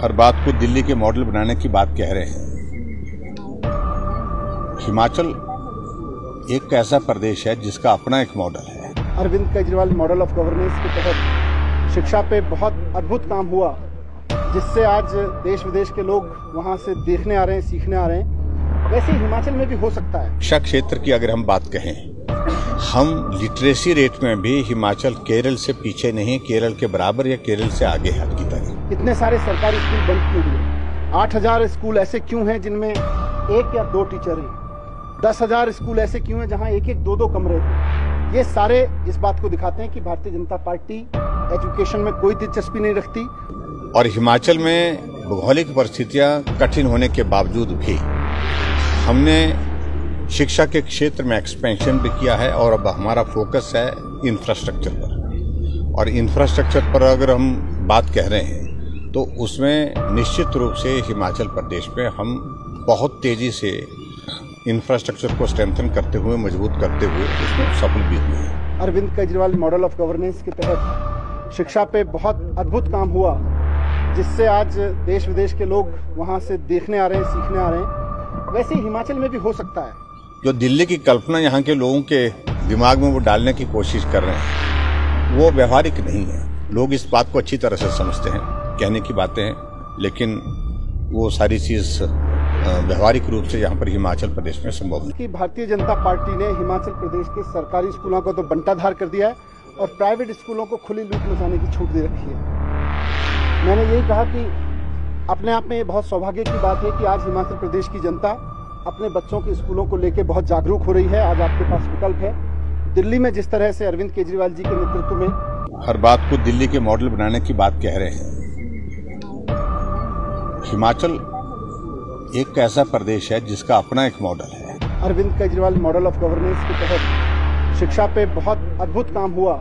हर बात को दिल्ली के मॉडल बनाने की बात कह रहे हैं। हिमाचल एक ऐसा प्रदेश है जिसका अपना एक मॉडल है। Arvind Kejriwal model of governance के तहत शिक्षा पे बहुत अद्भुत काम हुआ जिससे आज देश विदेश के लोग वहाँ से देखने आ रहे हैं सीखने आ रहे हैं। वैसे हिमाचल में भी हो सकता है। शिक्षा क्षेत्र की अगर हम बात कहें हम लिटरेसी रेट में भी हिमाचल केरल से पीछे नहीं केरल के बराबर या केरल से आगे है की तरह। इतने सारे सरकारी स्कूल बंद क्यों हुए? आठ हज़ार स्कूल ऐसे क्यों हैं जिनमें एक या दो टीचर हैं? दस हज़ार स्कूल ऐसे क्यों हैं जहाँ एक एक दो दो कमरे हैं? ये सारे इस बात को दिखाते हैं कि भारतीय जनता पार्टी एजुकेशन में कोई दिलचस्पी नहीं रखती। और हिमाचल में भौगोलिक परिस्थितियाँ कठिन होने के बावजूद भी हमने शिक्षा के क्षेत्र में एक्सपेंशन भी किया है और अब हमारा फोकस है इंफ्रास्ट्रक्चर पर। और इंफ्रास्ट्रक्चर पर अगर हम बात कह रहे हैं तो उसमें निश्चित रूप से हिमाचल प्रदेश में हम बहुत तेज़ी से इंफ्रास्ट्रक्चर को स्ट्रेंथन करते हुए, मज़बूत करते हुए उसमें सफल भी हुए हैं। Arvind Kejriwal model of governance के तहत शिक्षा पे बहुत अद्भुत काम हुआ, जिससे आज देश विदेश के लोग वहाँ से देखने आ रहे हैं, सीखने आ रहे हैं। वैसे हिमाचल में भी हो सकता है। जो दिल्ली की कल्पना यहाँ के लोगों के दिमाग में वो डालने की कोशिश कर रहे हैं, वो व्यवहारिक नहीं है। लोग इस बात को अच्छी तरह से समझते हैं, कहने की बातें हैं, लेकिन वो सारी चीज़ व्यवहारिक रूप से यहाँ पर हिमाचल प्रदेश में संभव नहीं। कि भारतीय जनता पार्टी ने हिमाचल प्रदेश के सरकारी स्कूलों को तो बंटाधार कर दिया है और प्राइवेट स्कूलों को खुली लूट में जाने की छूट दे रखी है। मैंने यही कहा कि अपने आप में ये बहुत सौभाग्य की बात है कि आज हिमाचल प्रदेश की जनता अपने बच्चों के स्कूलों को लेकर बहुत जागरूक हो रही है। आज आपके पास विकल्प है। दिल्ली में जिस तरह से अरविंद केजरीवाल जी के नेतृत्व में हर बात को दिल्ली के मॉडल बनाने की बात कह रहे हैं। हिमाचल एक ऐसा प्रदेश है जिसका अपना एक मॉडल है। Arvind Kejriwal model of governance के तहत शिक्षा पे बहुत अद्भुत काम हुआ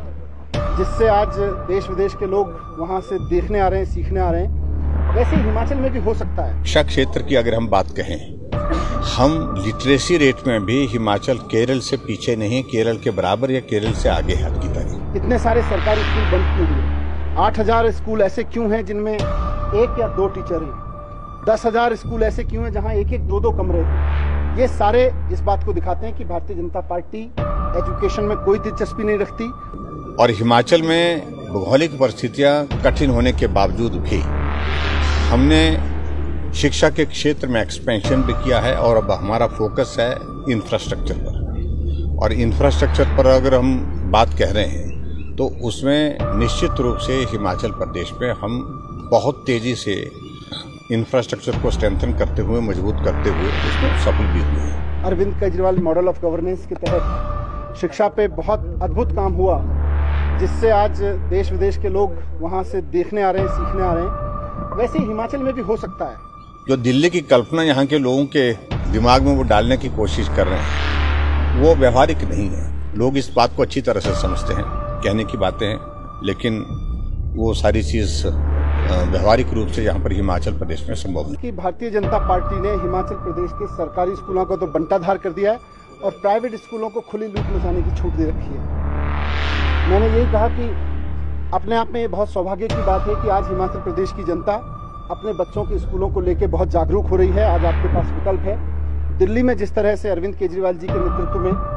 जिससे आज देश विदेश के लोग वहाँ से देखने आ रहे हैं सीखने आ रहे हैं। वैसे हिमाचल में भी हो सकता है। शिक्षा क्षेत्र की अगर हम बात कहें हम लिटरेसी रेट में भी हिमाचल केरल से पीछे नहीं केरल के बराबर या केरल से आगे है की तरह इतने सारे सरकारी स्कूल बंद क्यों हुए? आठ हज़ार स्कूल ऐसे क्यों हैं जिनमें एक या दो टीचर हैं? दस हज़ार स्कूल ऐसे क्यों हैं जहाँ एक एक दो दो कमरे हैं? ये सारे इस बात को दिखाते हैं कि भारतीय जनता पार्टी एजुकेशन में कोई दिलचस्पी नहीं रखती। और हिमाचल में भौगोलिक परिस्थितियाँ कठिन होने के बावजूद भी हमने शिक्षा के क्षेत्र में एक्सपेंशन भी किया है और अब हमारा फोकस है इंफ्रास्ट्रक्चर पर। और इंफ्रास्ट्रक्चर पर अगर हम बात कह रहे हैं तो उसमें निश्चित रूप से हिमाचल प्रदेश में हम बहुत तेज़ी से इंफ्रास्ट्रक्चर को स्ट्रेंथन करते हुए, मज़बूत करते हुए उसमें सफल भी हुए हैं। Arvind Kejriwal model of governance के तहत शिक्षा पे बहुत अद्भुत काम हुआ, जिससे आज देश विदेश के लोग वहाँ से देखने आ रहे हैं, सीखने आ रहे हैं। वैसे हिमाचल में भी हो सकता है। जो दिल्ली की कल्पना यहाँ के लोगों के दिमाग में वो डालने की कोशिश कर रहे हैं, वो व्यवहारिक नहीं है। लोग इस बात को अच्छी तरह से समझते हैं, कहने की बातें हैं, लेकिन वो सारी चीज़ व्यवहारिक रूप से यहाँ पर हिमाचल प्रदेश में संभव नहीं। कि भारतीय जनता पार्टी ने हिमाचल प्रदेश के सरकारी स्कूलों को तो बंटाधार कर दिया है और प्राइवेट स्कूलों को खुली लूट में जाने की छूट दे रखी है। मैंने यही कहा कि अपने आप में ये बहुत सौभाग्य की बात है कि आज हिमाचल प्रदेश की जनता अपने बच्चों के स्कूलों को लेकर बहुत जागरूक हो रही है। आज आपके पास विकल्प है। दिल्ली में जिस तरह से अरविंद केजरीवाल जी के नेतृत्व में